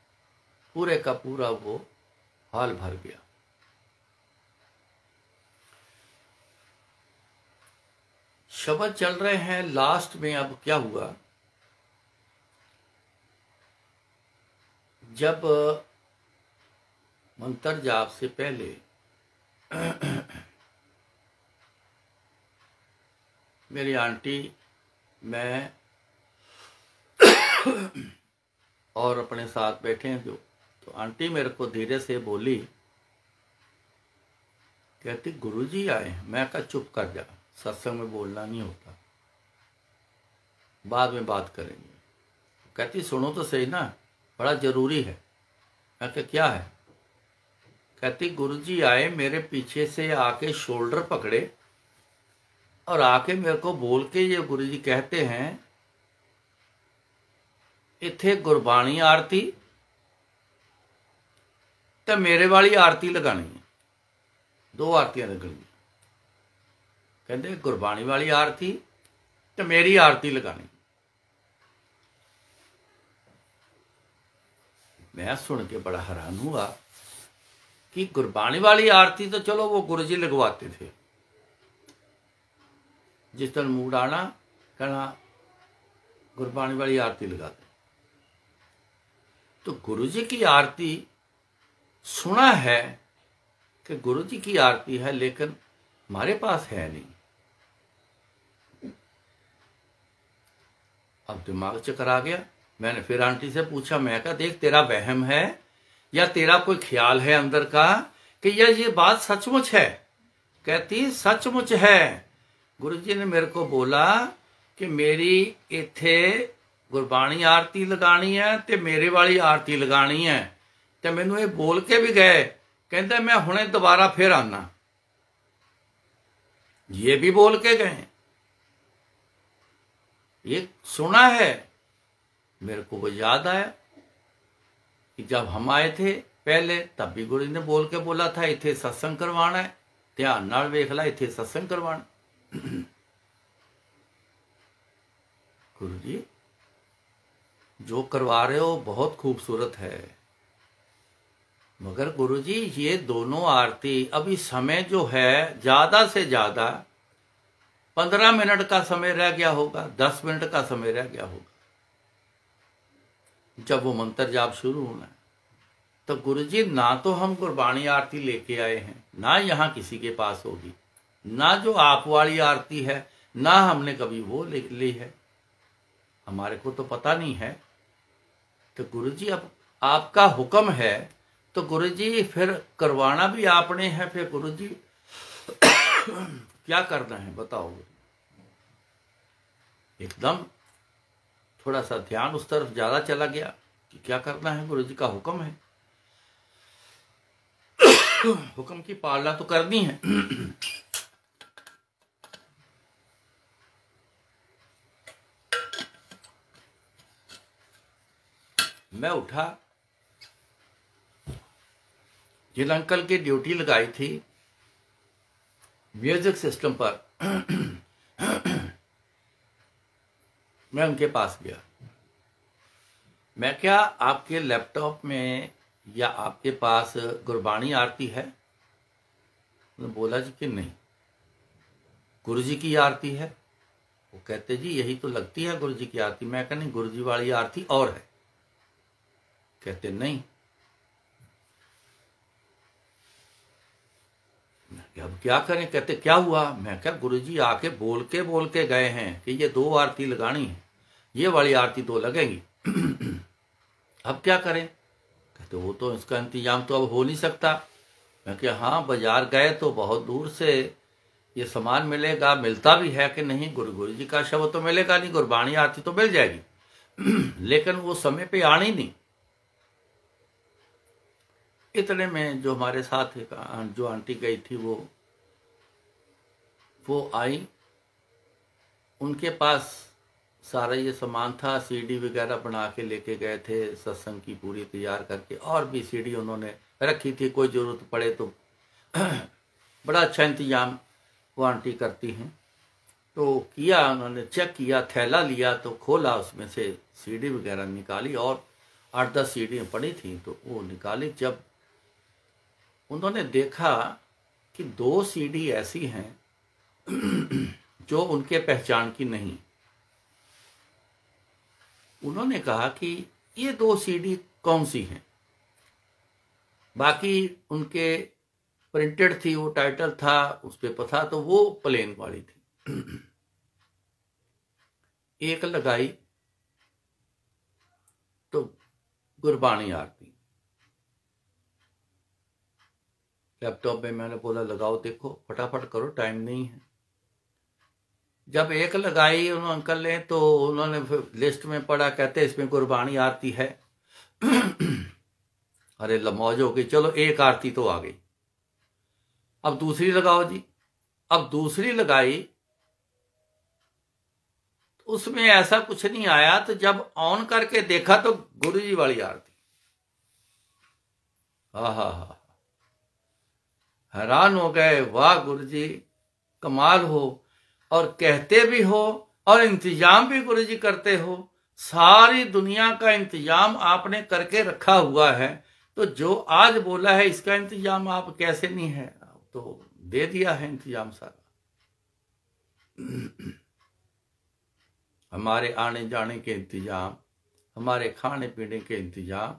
पूरे का पूरा वो हाल भर गया। शब्द चल रहे हैं लास्ट में अब क्या हुआ? जब, मंत्र जाप से पहले, मेरी आंटी, मैं और अपने साथ बैठे हैं जो। तो आंटी मेरे को धीरे से बोली, कहती, गुरुजी आए मैं कहा, चुप कर जा, सत्संग में बोलना नहीं होता। बाद में बात करेंगे। कहती, सुनो तो सही ना, बड़ा ज़रूरी है। मैं क्या क्या है? कहती, गुरुजी आए, मेरे पीछे से आके शोल्डर पकड़े और आके मेरे को बोल के ये गुरुजी कहते हैं इथे गुरबाणी आरती तो मेरे वाली आरती लगानी है दो आरतियाँ लगनी कहते गुरबाणी वाली आरती तो मेरी आरती लगानी मैं सुन के बड़ा हैरान हुआ कि गुरबाणी वाली आरती तो चलो वो गुरु जी लगवाते थे जिस दिन मूड आना कहना गुरबाणी वाली आरती लगाते तो गुरु जी की आरती सुना है कि गुरु जी की आरती है, लेकिन हमारे पास है नहीं। अब दिमाग चक्कर आ गया। मैंने फिर आंटी से पूछा, मैं कहा, देख, तेरा वहम है या तेरा कोई ख्याल है अंदर का कि यह, ये बात सचमुच है? कहती, सचमुच है। गुरु जी ने मेरे को बोला कि मेरी इथे ਗੁਰਬਾਣੀ ਆਰਤੀ ਲਗਾਣੀ ਹੈ ਤੇ ਮੇਰੇ ਵਾਲੀ ਆਰਤੀ ਲਗਾਣੀ ਹੈ ਤੇ ਮੈਨੂੰ ਇਹ ਬੋਲ ਕੇ ਵੀ ਗਏ ਕਹਿੰਦਾ ਮੈਂ ਹੁਣੇ ਦੁਬਾਰਾ ਫੇਰ ਆਣਾ ये भी बोल के गए ये सुना है मेरे को वो याद आया कि जब हम आए थे पहले तब भी गुरु ने बोल के बोला था इथे सत्संग करवाना है ध्यान नाल वेख ला इथे सत्संग करवाना गुरु जी जो करवा रहे हो, बहुत खूबसूरत है। मगर गुरुजी, ये दोनों आरती, अभी समय जो है, ज़्यादा से ज़्यादा पंद्रह मिनट का समय रह गया होगा, दस मिनट का समय रह गया होगा। जब वो मंत्र जाप शुरू होना है। तो गुरुजी, ना तो हम गुरबाणी आरती लेके आए हैं, ना यहाँ किसी के पास होगी, ना जो आप वाली आरती है, ना हमने कभी वो ले, ली है। हमारे को तो पता नहीं है तो गुरु जी अब आपका हुक्म है तो गुरु जी फिर करवाना भी आपने है, फिर गुरु जी क्या करना है बताओ एकदम थोड़ा सा ध्यान उस तरफ़ ज़्यादा चला गया कि क्या करना है गुरु जी का हुक्म है। हुक्म की पालना तो करनी है। मैं उठा। जिन अंकल की ड्यूटी लगाई थी, म्यूज़िक सिस्टम पर, मैं उनके पास गया। मैं क्या आपके लैपटॉप में या आपके पास गुरबाणी आरती है? उन्होंने बोला जी कि नहीं। गुरु जी की आरती है? वो कहते, जी, यही तो लगती है गुरु जी की आरती। मैं कह, नहीं गुरु जी वाली आरती और है। कहते, नहीं। अब क्या करें? कहते, क्या हुआ? मैं क्या गुरु जी आके बोल के बोल के गए हैं कि ये दो आरती लगानी है। ये वाली आरती दो लगेगी। <clears throat> अब क्या करें? कहते, वो तो इसका इंतज़ाम तो अब हो नहीं सकता। मैं क्या हाँ बाज़ार गए तो बहुत दूर से ये सामान मिलेगा, मिलता भी है कि नहीं? गुरु गुरु जी का शब्द तो मिलेगा नहीं, गुरबाणी आरती तो मिल जाएगी। <clears throat> लेकिन वो समय पे आनी नहीं। इतने में जो हमारे साथ जो आंटी गई थी वो वो आई। उनके पास सारा ये सामान था सीडी वगैरह बना के लेके गए थे, सत्संग की पूरी तैयार करके, और भी सीडी उन्होंने रखी थी, कोई ज़रूरत पड़े तो <clears throat> बड़ा अच्छा इंतज़ाम वो आंटी करती हैं। तो किया उन्होंने, चेक किया, थैला लिया तो खोला उसमें से सीडी वगैरह निकाली, और आठ दस सीढ़ियाँ पड़ी थी तो वो निकाली। जब उन्होंने देखा कि दो सीढ़ी ऐसी हैं <clears throat> जो उनके पहचान की नहीं। उन्होंने कहा कि ये दो सीढ़ी कौन सी हैं? बाकी उनके प्रिंटेड थी, वो टाइटल था, उस पर पता तो वो प्लेन वाली थी। <clears throat> एक लगाई तो गुरबानी आरती लैपटॉप में मैंने बोला, लगाओ, देखो, फटाफट करो, टाइम नहीं है। जब एक लगाई उन्होंने अंकल ने तो उन्होंने लिस्ट में पढ़ा, कहते, इसमें कुर्बानी आरती है। <clears throat> अरे, लमौज हो गई। चलो, एक आरती तो आ गई। अब दूसरी लगाओ जी। अब दूसरी लगाई तो उसमें ऐसा कुछ नहीं आया तो जब ऑन करके देखा तो गुरु जी वाली आरती। हा हा हा हैरान हो गए, वाह गुरु जी कमाल हो। और कहते भी हो और इंतज़ाम भी गुरु जी करते हो। सारी दुनिया का इंतज़ाम आपने करके रखा हुआ है। तो जो आज बोला है, इसका इंतज़ाम आप कैसे नहीं है? तो दे दिया है इंतज़ाम सारा। हमारे आने जाने के इंतज़ाम, हमारे खाने पीने के इंतज़ाम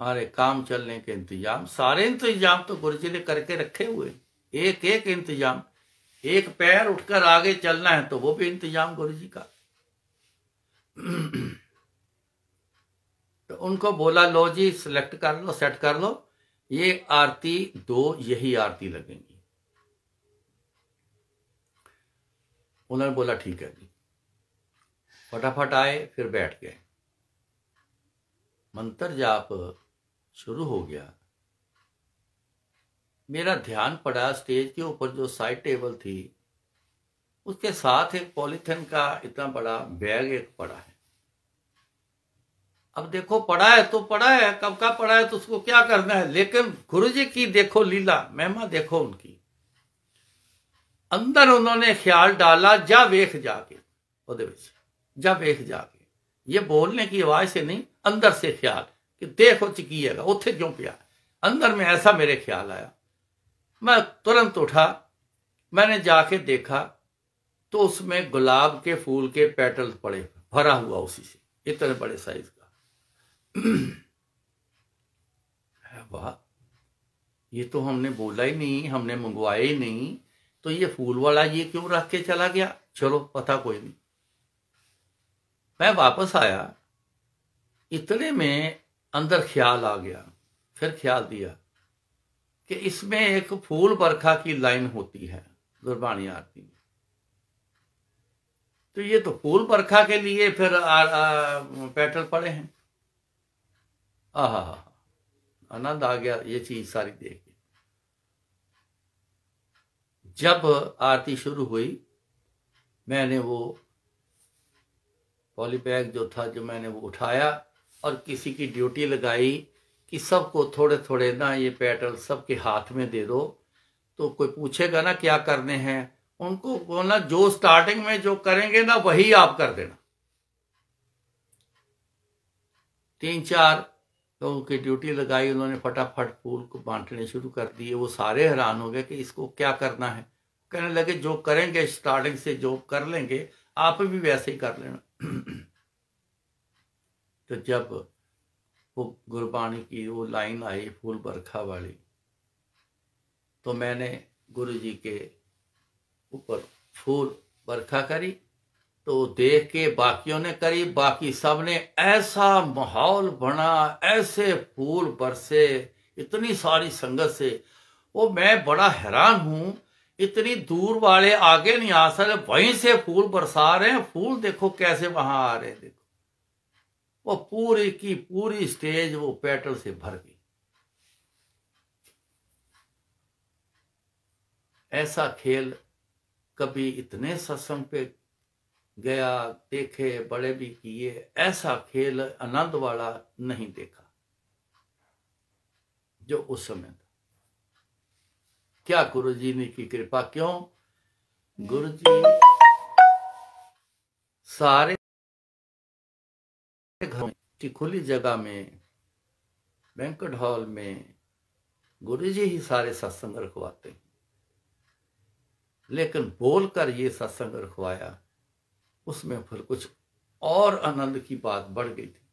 हमारे काम चलने के इंतज़ाम, सारे इंतज़ाम तो गुरु जी ने करके रखे हुए। एक एक इंतज़ाम। एक पैर उठकर आगे चलना है तो वो भी इंतज़ाम गुरु जी का। तो उनको बोला, लो जी सिलेक्ट कर लो सेट कर लो। ये आरती दो, यही आरती लगेंगी। उन्होंने बोला, ठीक है जी। फटाफट आए, फिर बैठ गए। मंत्र जाप शुरू हो गया। मेरा ध्यान पड़ा स्टेज के ऊपर जो साइड टेबल थी, उसके साथ एक पॉलीथिन का इतना बड़ा बैग एक पड़ा है। अब देखो, पड़ा है तो पड़ा है, कब का पड़ा है तो उसको क्या करना है? लेकिन गुरु जी की देखो लीला, महिमा देखो उनकी। अंदर उन्होंने ख्याल डाला, जा वेख जाके जा वेख जाके। ये बोलने की आवाज़ से नहीं, अंदर से ख्याल। है कि देखो चिकिएगा उथे क्यों पिया? अंदर में ऐसा मेरे ख्याल आया। मैं तुरंत उठा, मैंने जाके देखा तो उसमें गुलाब के फूल के पेटल पड़े, भरा हुआ उसी से, इतने बड़े साइज़ का। <clears throat> वाह, ये तो हमने बोला ही नहीं, हमने मंगवाया ही नहीं तो ये फूल वाला ये क्यों रख के चला गया? चलो, पता कोई नहीं। मैं वापस आया, इतने में अंदर ख्याल आ गया, फिर ख्याल दिया कि इसमें एक फूल बरखा की लाइन होती है गुरबाणी आरती। में तो ये तो फूल बरखा के लिए फिर पेटल पड़े हैं। आह, आनंद आ गया ये चीज़ सारी देख जब आरती शुरू हुई, मैंने वो पॉलीबैग जो था, जो मैंने वो उठाया और किसी की ड्यूटी लगाई कि सबको थोड़े थोड़े ना ये पेटल सबके हाथ में दे दो तो कोई पूछेगा ना क्या करने हैं? उनको बोलना, जो स्टार्टिंग में जो करेंगे ना, वही आप कर देना। तीन चार लोगों की ड्यूटी लगाई, उन्होंने फटाफट फूल को बांटने शुरू कर दिए। वो सारे हैरान हो गए कि इसको क्या करना है। कहने लगे, जो करेंगे स्टार्टिंग से जो कर लेंगे, आप भी वैसे ही कर लेना। तो जब वो गुरबाणी की वो लाइन आई फूल बरखा वाली तो मैंने गुरु जी के ऊपर फूल बरखा करी तो देख के बाकियों ने करी, बाकी सबने ऐसा माहौल बना, ऐसे फूल बरसे, इतनी सारी संगत से। वो मैं बड़ा हैरान हूँ, इतनी दूर वाले आगे नहीं आ सकते, वहीं से फूल बरसा रहे हैं, फूल देखो कैसे वहाँ आ रहे हैं, देखो। वो पूरी की पूरी स्टेज वो पेट्रोल से भर गई। ऐसा खेल कभी इतने सत्संग पे गया, देखे, बड़े भी किए, ऐसा खेल आनंद वाला नहीं देखा जो उस समय था। क्या गुरु जी ने की कृपा? क्यों? गुरु जी सारे घर की खुली जगह में बैंकट हॉल में गुरु जी ही सारे सत्संग रखवाते हैं। लेकिन बोलकर ये सत्संग रखवाया, उसमें फिर कुछ और आनंद की बात बढ़ गई थी।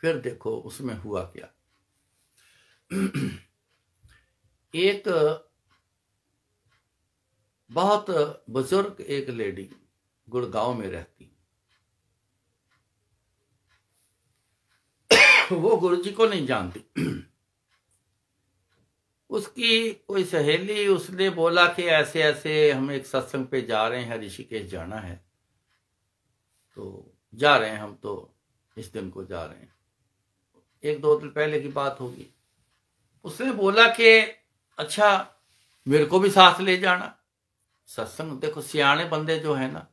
फिर देखो उसमें हुआ क्या। एक बहुत बुज़ुर्ग एक लेडी गुड़गांव में रहती। वो गुरु जी को नहीं जानती। <clears throat> उसकी कोई सहेली उसने बोला कि ऐसे ऐसे हम एक सत्संग पे जा रहे हैं, ऋषिकेश जाना है। तो जा रहे हैं हम तो इस दिन को जा रहे हैं। एक दो दिन पहले की बात होगी। उसने बोला कि अच्छा मेरे को भी साथ ले जाना। सत्संग, देखो, सियाने बंदे जो है ना,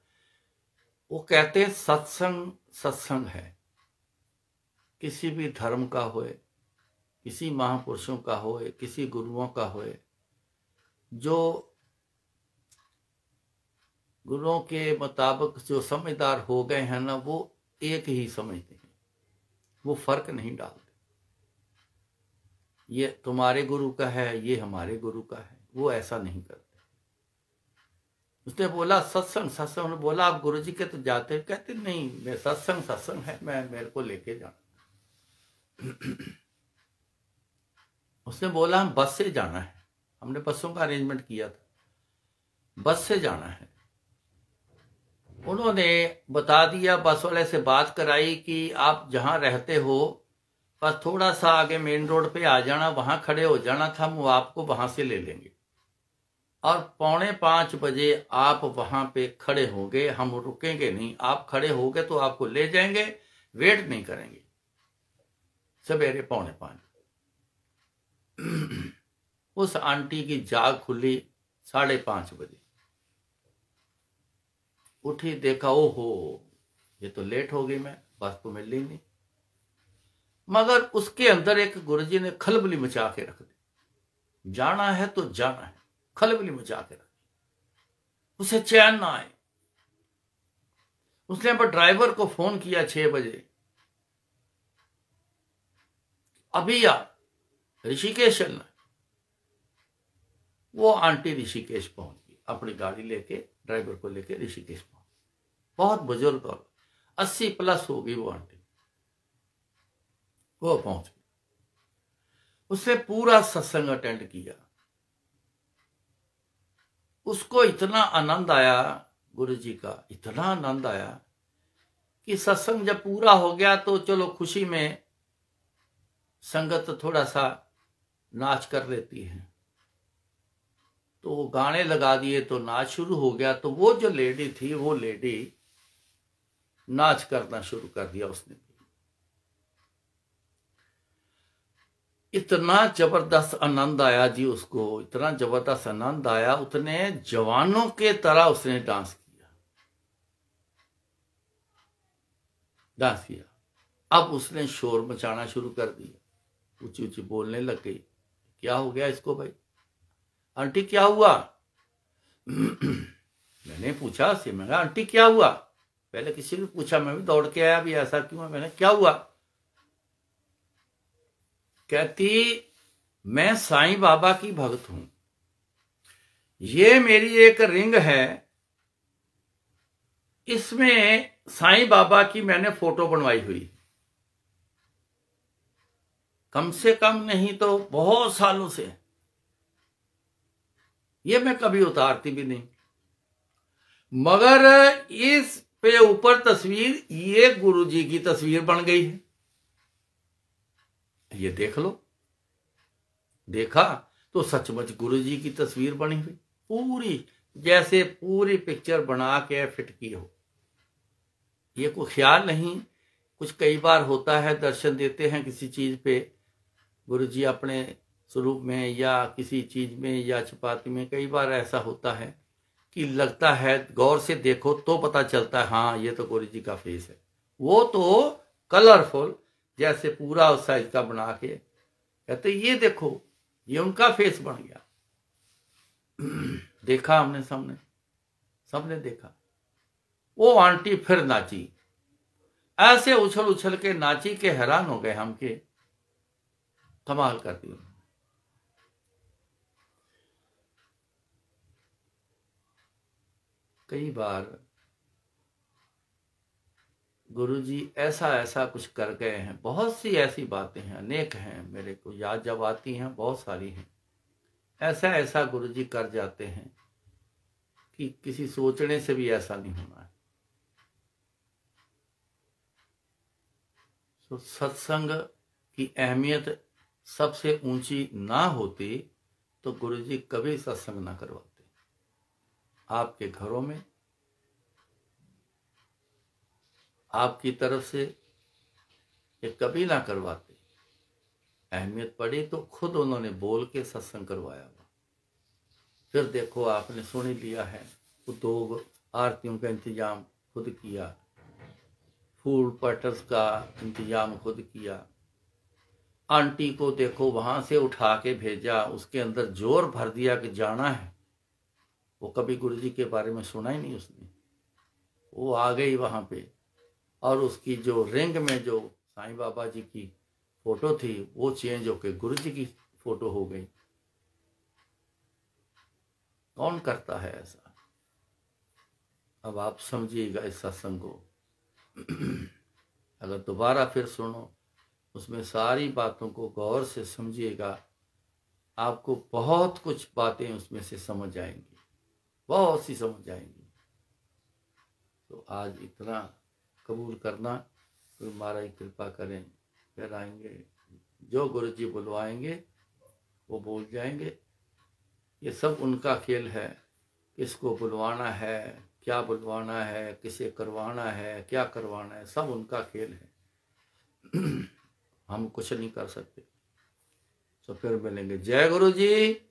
वो कहते सत्संग सत्संग है। किसी भी धर्म का होए, किसी महापुरुषों का हो किसी गुरुओं का हो जो गुरुओं के मुताबिक जो समझदार हो गए हैं ना, वो एक ही समझते हैं। वो फ़र्क नहीं डालते। ये तुम्हारे गुरु का है, ये हमारे गुरु का है। वो ऐसा नहीं करते। उसने बोला, सत्संग सत्संग। बोला, आप गुरु जी के तो जाते कहते, नहीं, मैं सत्संग सत्संग है, मैं, मेरे को लेके जाना। <clears throat> उसने बोला, हम बस से जाना है। हमने बसों का अरेंजमेंट किया था। बस से जाना है। उन्होंने बता दिया, बस वाले से बात कराई कि आप जहाँ रहते हो, बस थोड़ा सा आगे मेन रोड पे आ जाना, वहाँ खड़े हो जाना था, हम आपको वहाँ से ले लेंगे। और पौने पाँच बजे आप वहाँ पे खड़े होंगे। हम रुकेंगे नहीं। आप खड़े होगे तो आपको ले जाएँगे वेट नहीं करेंगे। सवेरे पौने पाँच। उस आंटी की जाग खुली साढ़े पाँच बजे। उठी, देखा ओ हो ये तो लेट हो गई मैं, बस तो मिल ही नहीं। मगर उसके अंदर एक गुरुजी ने खलबली मचा के रख दी। जाना है तो जाना है, खलबली मचा के रख दी। उसे चैन ना आए। उसने अब ड्राइवर को फ़ोन किया छह बजे। अभी यार ऋषिकेश वो आंटी ऋषिकेश पहुँच गई, अपनी गाड़ी लेके, ड्राइवर को लेके ऋषिकेश पहुँच बहुत बुज़ुर्ग और अस्सी प्लस हो गई वो आंटी। वो पहुँच गई। उसने पूरा सत्संग अटेंड किया। उसको इतना आनंद आया गुरु जी का इतना आनंद आया कि सत्संग जब पूरा हो गया तो चलो खुशी में संगत थोड़ा सा नाच कर लेती है। तो गाने लगा दिए तो नाच शुरू हो गया तो वो जो लेडी थी, वो लेडी नाच करना शुरू कर दिया उसने। इतना ज़बरदस्त आनंद आया जी उसको, इतना ज़बरदस्त आनंद आया, उतने जवानों के तरह उसने डांस किया। डांस किया। अब उसने शोर मचाना शुरू कर दिया। ऊँची ऊँची बोलने लग गई। क्या हो गया इसको भाई? आंटी, क्या हुआ? <clears throat> मैंने पूछा से मैं आंटी, क्या हुआ? पहले किसी ने पूछा, मैं भी दौड़ के आया भी ऐसा क्यों है? मैंने क्या हुआ? कहती, मैं साईं बाबा की भक्त हूँ। ये मेरी एक रिंग है। इसमें साईं बाबा की मैंने फ़ोटो बनवाई हुई। कम से कम नहीं तो बहुत सालों से। ये मैं कभी उतारती भी नहीं। मगर इस पे ऊपर तस्वीर, ये गुरु जी की तस्वीर बन गई है। ये देख लो। देखा तो सचमुच गुरु जी की तस्वीर बनी हुई। पूरी, जैसे पूरी पिक्चर बना के फिट की हो। ये कोई ख्याल नहीं। कुछ कई बार होता है, दर्शन देते हैं किसी चीज़ पे गुरु जी अपने स्वरूप में या किसी चीज़ में या चपाती में कई बार ऐसा होता है कि लगता है गौर से देखो तो पता चलता है हाँ ये तो गुरु जी का फेस है। वो तो कलरफुल जैसे पूरा उस साइज़ का बना के कहते, ये देखो, ये उनका फेस बन गया। <clears throat> देखा हमने सामने सबने देखा। वो आंटी फिर नाची। ऐसे उछल उछल के नाची के हैरान हो गए हम के। कमाल कर दिया। कई बार गुरु जी ऐसा ऐसा कुछ कर गए हैं। बहुत सी ऐसी बातें हैं, अनेक हैं मेरे को, याद जब आती हैं, बहुत सारी हैं। ऐसा ऐसा गुरु जी कर जाते हैं कि किसी सोचने से भी ऐसा नहीं होना है। सो सत्संग की अहमियत सबसे ऊँची ना होती तो गुरु जी कभी सत्संग ना करवाते। आपके घरों में, आपकी तरफ़ से ये कभी ना करवाते। अहमियत पड़ी तो खुद उन्होंने बोल के सत्संग करवाया। हुआ फिर देखो, आपने सुन लिया है, उद्योग, आरतियों का इंतज़ाम खुद किया, फ़ूड पटर्स का इंतज़ाम खुद किया आंटी को देखो, वहाँ से उठा के भेजा, उसके अंदर ज़ोर भर दिया कि जाना है। वो कभी गुरु जी के बारे में सुना ही नहीं उसने। वो आ गई वहाँ पे, और उसकी जो रिंग में जो साईं बाबा जी की फ़ोटो थी, वो चेंज होके गुरु जी की फ़ोटो हो गई। कौन करता है ऐसा? अब आप समझिएगा इस सत्संग को। <clears throat> अगर दोबारा फिर सुनो उसमें सारी बातों को गौर से समझिएगा। आपको बहुत कुछ बातें उसमें से समझ आएँगी। बहुत सी समझ आएँगी। तो आज इतना कबूल करना तो महाराज कृपा करें, फिर आएँगे, जो गुरु जी बुलवाएँगे, वो बोल जाएँगे, ये सब उनका खेल है। किसको बुलवाना है, क्या बुलवाना है, किसे करवाना है, क्या करवाना है, सब उनका खेल है। <clears throat> हम कुछ नहीं कर सकते। तो फिर मिलेंगे जय गुरु जी